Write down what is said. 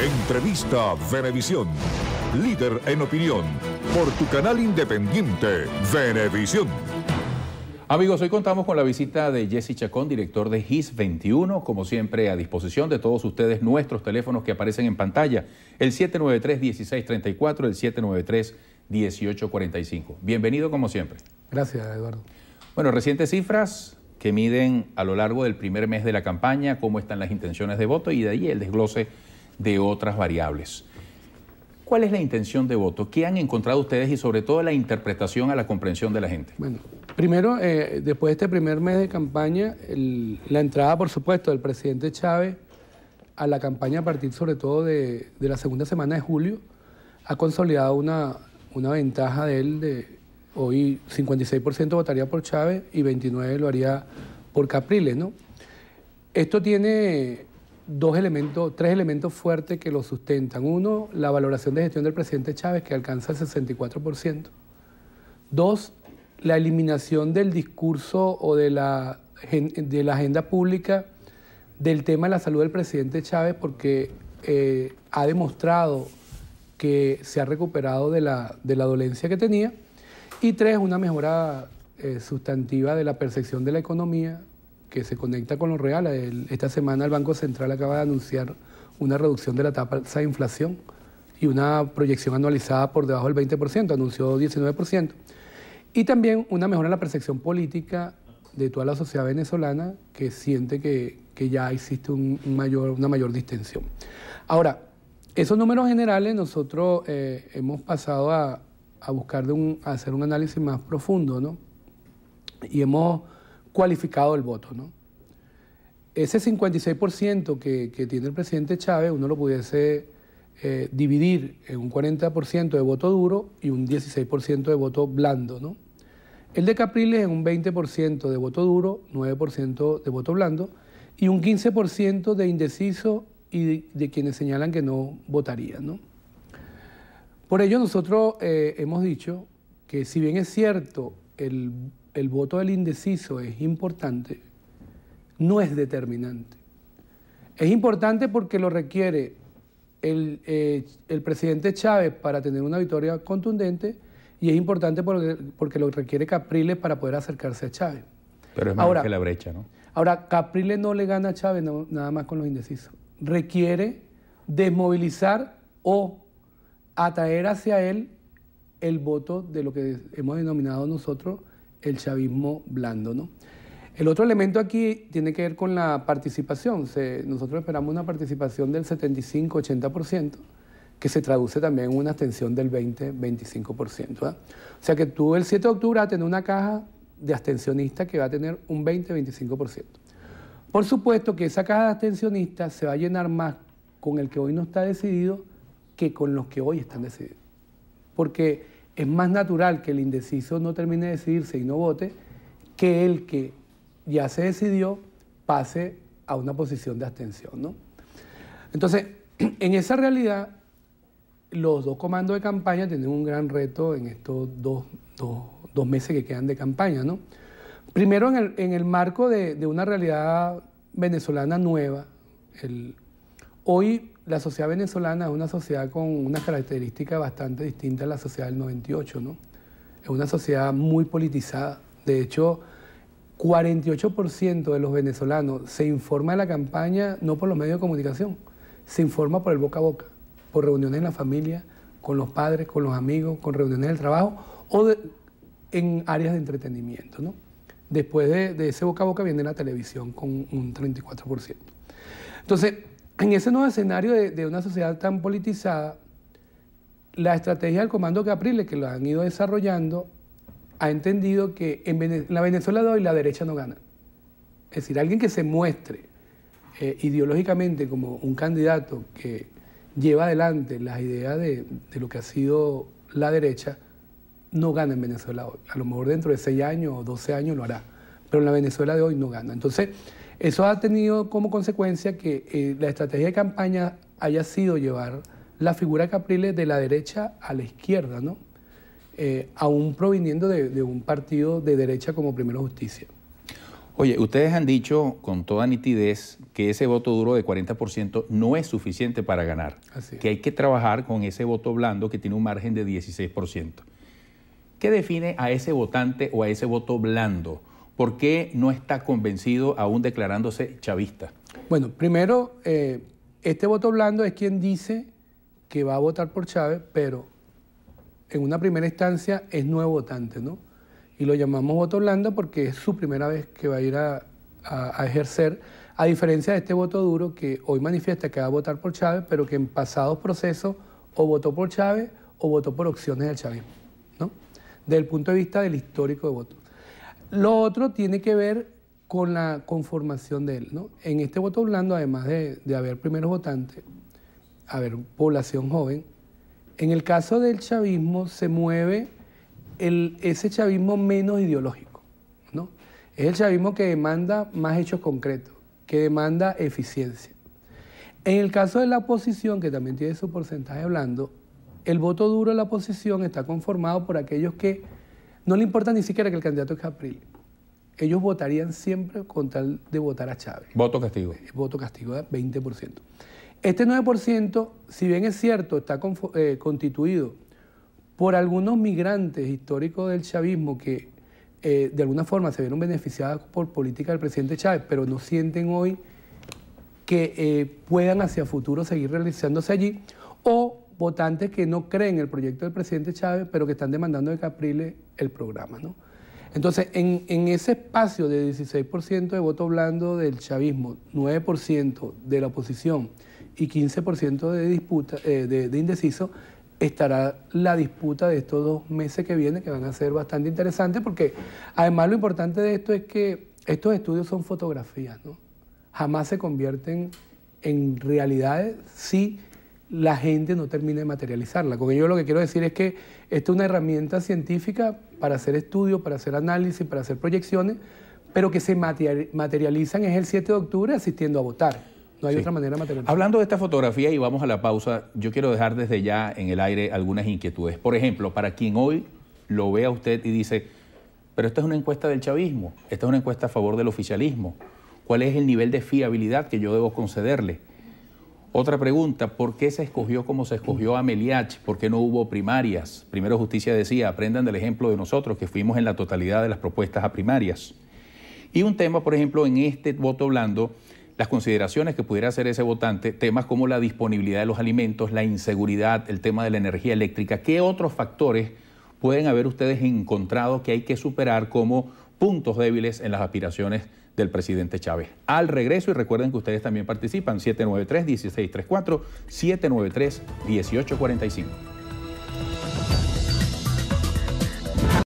Entrevista Venevisión. Líder en opinión. Por tu canal independiente, Venevisión. Amigos, hoy contamos con la visita de Jesse Chacón, director de GIS 21, como siempre a disposición de todos ustedes nuestros teléfonos que aparecen en pantalla, el 793-1634, el 793-1845. Bienvenido como siempre. Gracias, Eduardo. Bueno, recientes cifras que miden a lo largo del primer mes de la campaña cómo están las intenciones de voto y de ahí el desglose de otras variables. ¿Cuál es la intención de voto? ¿Qué han encontrado ustedes y sobre todo la interpretación a la comprensión de la gente? Bueno, primero, eh, después de este primer mes de campaña, la entrada, por supuesto, del presidente Chávez a la campaña a partir sobre todo de, la segunda semana de julio, ha consolidado una, una ventaja de él de hoy 56% votaría por Chávez y 29% lo haría por Capriles, ¿no? Esto tiene dos elementos, tres elementos fuertes que lo sustentan. Uno, la valoración de gestión del presidente Chávez, que alcanza el 64%. Dos, la eliminación del discurso o de la, de la agenda pública del tema de la salud del presidente Chávez, porque eh, ha demostrado que se ha recuperado de la, de la dolencia que tenía. Y tres, una mejora eh, sustantiva de la percepción de la economía, que se conecta con lo real. esta semana el Banco Central acaba de anunciar una reducción de la tasa de inflación y una proyección anualizada por debajo del 20%, anunció 19%. Y también una mejora en la percepción política de toda la sociedad venezolana que siente que, ya existe un mayor, una mayor distensión. Ahora, esos números generales nosotros eh, hemos pasado a, buscar de un, a hacer un análisis más profundo, ¿no? Y hemos cualificado el voto. ¿no? Ese 56% que, que, tiene el presidente Chávez, uno lo pudiese eh, dividir en un 40% de voto duro y un 16% de voto blando. ¿no? El de Capriles es un 20% de voto duro, 9% de voto blando y un 15% de indeciso y de, quienes señalan que no votarían. ¿no? Por ello nosotros eh, hemos dicho que si bien es cierto el el voto del indeciso es importante, no es determinante. Es importante porque lo requiere el, eh, presidente Chávez para tener una victoria contundente y es importante porque, porque lo requiere Capriles para poder acercarse a Chávez. Pero es más que la brecha, ¿no? Ahora, Capriles no le gana a Chávez nada más con los indecisos. Requiere desmovilizar o atraer hacia él el voto de lo que hemos denominado nosotros el chavismo blando. ¿no? El otro elemento aquí tiene que ver con la participación. nosotros esperamos una participación del 75-80%, que se traduce también en una abstención del 20-25%. O sea que tú el 7 de octubre vas a tener una caja de abstencionistas que va a tener un 20-25%. Por supuesto que esa caja de abstencionistas se va a llenar más con el que hoy no está decidido que con los que hoy están decididos. Porque es más natural que el indeciso no termine de decidirse y no vote que el que ya se decidió pase a una posición de abstención. ¿no? Entonces, en esa realidad, los dos comandos de campaña tienen un gran reto en estos dos, meses que quedan de campaña. ¿no? Primero, en el, marco de, una realidad venezolana nueva, el, hoy la sociedad venezolana es una sociedad con una característica bastante distinta a la sociedad del 98, ¿no? Es una sociedad muy politizada. De hecho, 48% de los venezolanos se informa de la campaña no por los medios de comunicación, se informa por el boca a boca, por reuniones en la familia, con los padres, con los amigos, con reuniones del trabajo o en áreas de entretenimiento. ¿no? Después de, de, ese boca a boca viene la televisión con un 34%. Entonces, en ese nuevo escenario de, una sociedad tan politizada, la estrategia del Comando Capriles, que lo han ido desarrollando, ha entendido que en la Venezuela de hoy la derecha no gana. Es decir, alguien que se muestre eh, ideológicamente como un candidato que lleva adelante las ideas de, lo que ha sido la derecha, no gana en Venezuela hoy. A lo mejor dentro de 6 años o 12 años lo hará, pero en la Venezuela de hoy no gana. Entonces, eso ha tenido como consecuencia que eh, la estrategia de campaña haya sido llevar la figura de Capriles de la derecha a la izquierda, ¿no? Eh, aún proviniendo de, un partido de derecha como Primero Justicia. Oye, ustedes han dicho con toda nitidez que ese voto duro de 40% no es suficiente para ganar, Así es. que hay que trabajar con ese voto blando que tiene un margen de 16%. ¿Qué define a ese votante o a ese voto blando? ¿Por qué no está convencido aún declarándose chavista? Bueno, primero, eh, este voto blando es quien dice que va a votar por Chávez, pero en una primera instancia es nuevo votante, ¿no? Y lo llamamos voto blando porque es su primera vez que va a ir a, a- a ejercer, a diferencia de este voto duro que hoy manifiesta que va a votar por Chávez, pero que en pasados procesos o votó por Chávez o votó por opciones del chavismo, ¿no? Desde el punto de vista del histórico de voto. Lo otro tiene que ver con la conformación de él. ¿no? En este voto blando, además de, de haber primeros votantes, haber población joven, en el caso del chavismo se mueve el, ese chavismo menos ideológico. ¿no? Es el chavismo que demanda más hechos concretos, que demanda eficiencia. En el caso de la oposición, que también tiene su porcentaje blando, el voto duro de la oposición está conformado por aquellos que no le importa ni siquiera que el candidato es Capriles. Ellos votarían siempre con tal de votar a Chávez. Voto castigo. Voto castigo de 20%. Este 9%, si bien es cierto, está eh, constituido por algunos migrantes históricos del chavismo que eh, de alguna forma se vieron beneficiados por política del presidente Chávez, pero no sienten hoy que eh, puedan hacia futuro seguir realizándose allí, o votantes que no creen en el proyecto del presidente Chávez, pero que están demandando de Capriles el programa. ¿no? Entonces, en, en ese espacio de 16% de voto blando del chavismo, 9% de la oposición y 15% de disputa, eh, de, de indeciso, estará la disputa de estos dos meses que vienen, que van a ser bastante interesantes, porque además lo importante de esto es que estos estudios son fotografías, ¿no? Jamás se convierten en realidades si la gente no termina de materializarla. Con ello lo que quiero decir es que esta es una herramienta científica para hacer estudios, para hacer análisis, para hacer proyecciones, pero que se materi- materializan es el 7 de octubre asistiendo a votar. No hay Sí. otra manera de materializar. Hablando de esta fotografía y vamos a la pausa, yo quiero dejar desde ya en el aire algunas inquietudes. Por ejemplo, para quien hoy lo vea usted y dice, pero esta es una encuesta del chavismo, esta es una encuesta a favor del oficialismo, ¿cuál es el nivel de fiabilidad que yo debo concederle? Otra pregunta, ¿por qué se escogió como se escogió a Meliach? ¿Por qué no hubo primarias? Primero Justicia decía, aprendan del ejemplo de nosotros que fuimos en la totalidad de las propuestas a primarias. Y un tema, por ejemplo, en este voto blando, las consideraciones que pudiera hacer ese votante, temas como la disponibilidad de los alimentos, la inseguridad, el tema de la energía eléctrica, ¿qué otros factores pueden haber ustedes encontrado que hay que superar como puntos débiles en las aspiraciones del presidente Chávez? Al regreso, y recuerden que ustedes también participan, 793-1634, 793-1845.